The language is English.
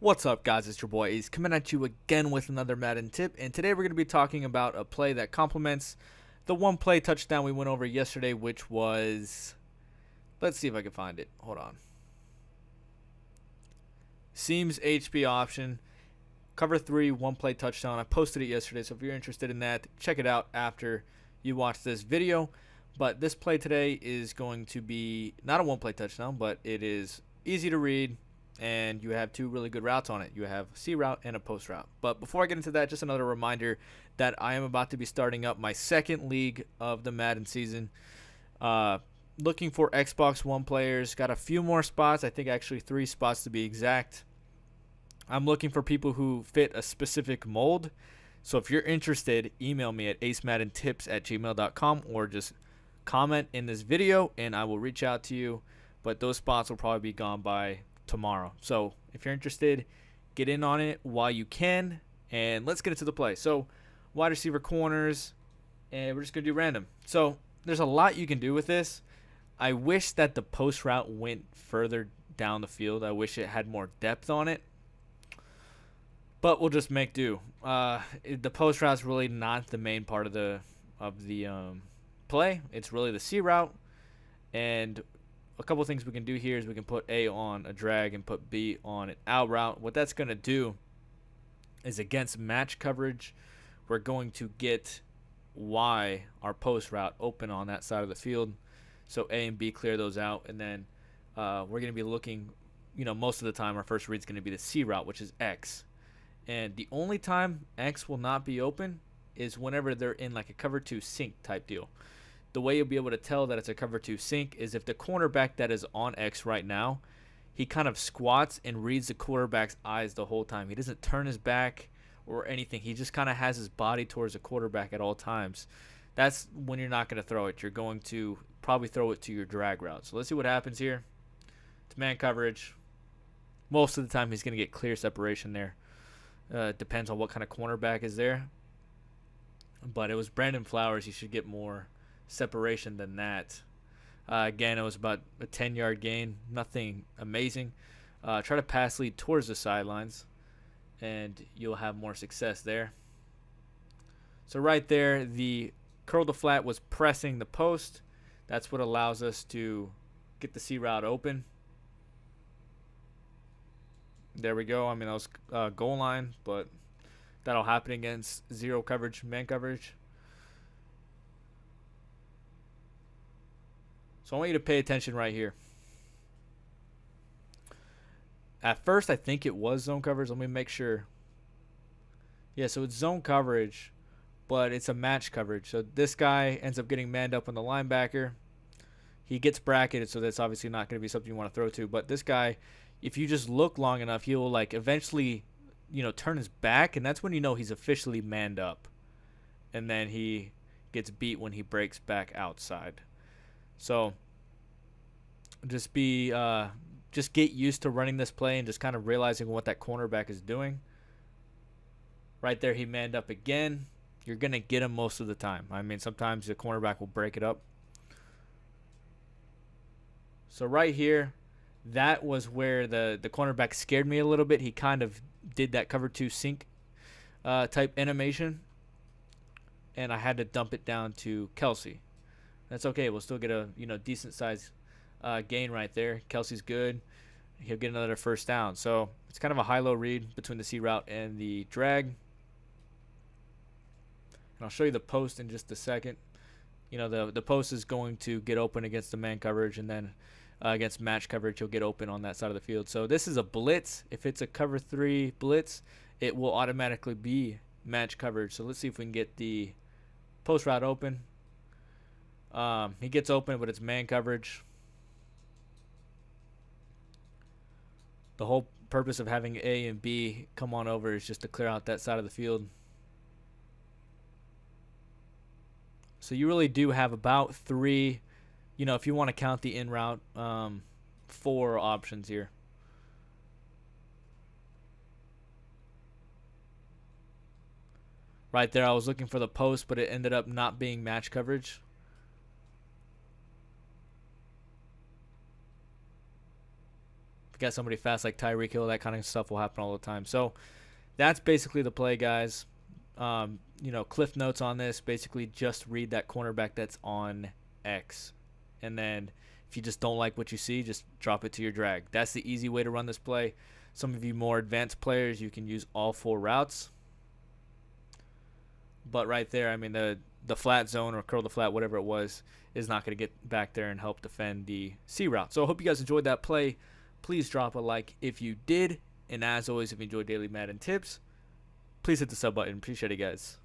What's up guys, it's your boy Ace coming at you again with another Madden tip and today we're going to be talking about a play that complements the one play touchdown we went over yesterday which was, let's see if I can find it, hold on. Seams HB option, cover 3, one play touchdown, I posted it yesterday so if you're interested in that check it out after you watch this video. But this play today is going to be not a one play touchdown but it is easy to read and you have two really good routes on it. You have C route and a post route. But before I get into that, just another reminder that I am about to be starting up my second league of the Madden season. Uh, looking for Xbox One players. Got a few more spots. I think actually three spots to be exact. I'm looking for people who fit a specific mold. So if you're interested, email me at acemaddentips at gmail.com or just comment in this video and I will reach out to you. But those spots will probably be gone by tomorrow. So if you're interested, get in on it while you can, and let's get into the play. So wide receiver corners, and we're just gonna do random. So there's a lot you can do with this. I wish that the post route went further down the field. I wish it had more depth on it. But we'll just make do. Uh, the post route is really not the main part of the of the um, play. It's really the C route, and a couple things we can do here is we can put A on a drag and put B on an out route. What that's going to do is against match coverage, we're going to get Y, our post route, open on that side of the field. So A and B clear those out, and then uh, we're going to be looking, you know, most of the time our first read is going to be the C route, which is X. And the only time X will not be open is whenever they're in like a cover two sink type deal the way you'll be able to tell that it's a cover two sink is if the cornerback that is on X right now, he kind of squats and reads the quarterback's eyes the whole time. He doesn't turn his back or anything. He just kind of has his body towards the quarterback at all times. That's when you're not going to throw it. You're going to probably throw it to your drag route. So let's see what happens here. It's man coverage. Most of the time, he's going to get clear separation there. Uh, depends on what kind of cornerback is there. But it was Brandon Flowers. He should get more separation than that. Uh, again, it was about a 10 yard gain, nothing amazing. Uh, try to pass lead towards the sidelines, and you'll have more success there. So, right there, the curl to flat was pressing the post. That's what allows us to get the C route open. There we go. I mean, that was uh, goal line, but that'll happen against zero coverage, man coverage. So I want you to pay attention right here. At first, I think it was zone coverage. Let me make sure. Yeah, so it's zone coverage, but it's a match coverage. So this guy ends up getting manned up on the linebacker. He gets bracketed, so that's obviously not going to be something you want to throw to. But this guy, if you just look long enough, he'll like eventually, you know, turn his back, and that's when you know he's officially manned up. And then he gets beat when he breaks back outside. So just be uh, just get used to running this play and just kind of realizing what that cornerback is doing. Right there, he manned up again. You're gonna get him most of the time. I mean, sometimes the cornerback will break it up. So right here, that was where the the cornerback scared me a little bit. He kind of did that cover two sink uh, type animation, and I had to dump it down to Kelce. That's okay. We'll still get a you know decent size uh, gain right there. Kelce's good. He'll get another first down. So it's kind of a high-low read between the C route and the drag. And I'll show you the post in just a second. You know, the the post is going to get open against the man coverage, and then uh, against match coverage, he'll get open on that side of the field. So this is a blitz. If it's a cover three blitz, it will automatically be match coverage. So let's see if we can get the post route open. Um, he gets open, but it's man coverage. The whole purpose of having A and B come on over is just to clear out that side of the field. So you really do have about three, you know, if you want to count the in route, um, four options here. Right there, I was looking for the post, but it ended up not being match coverage. Got somebody fast like Tyreek Hill, that kind of stuff will happen all the time. So that's basically the play, guys. Um, you know, cliff notes on this. Basically, just read that cornerback that's on X, and then if you just don't like what you see, just drop it to your drag. That's the easy way to run this play. Some of you more advanced players, you can use all four routes. But right there, I mean the the flat zone or curl the flat, whatever it was, is not going to get back there and help defend the C route. So I hope you guys enjoyed that play. Please drop a like if you did. And as always, if you enjoy daily Madden tips, please hit the sub button. Appreciate it, guys.